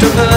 to her.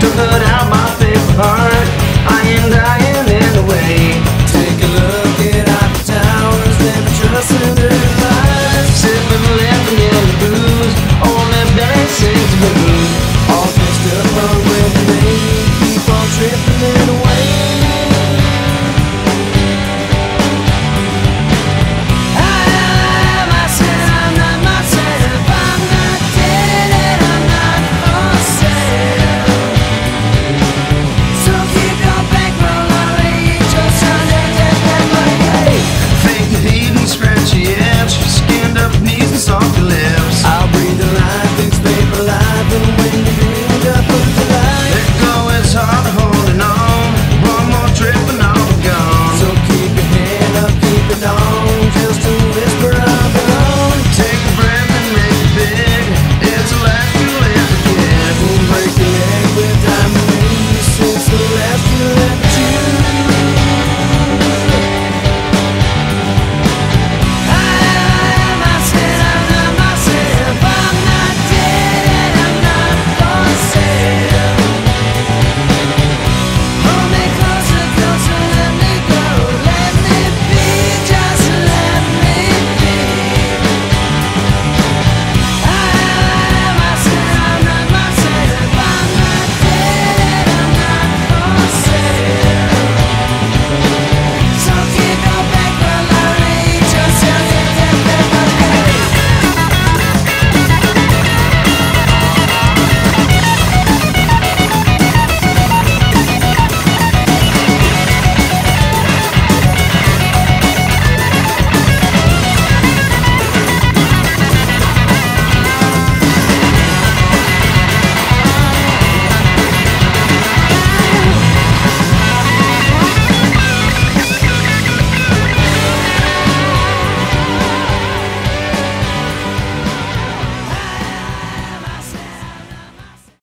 To her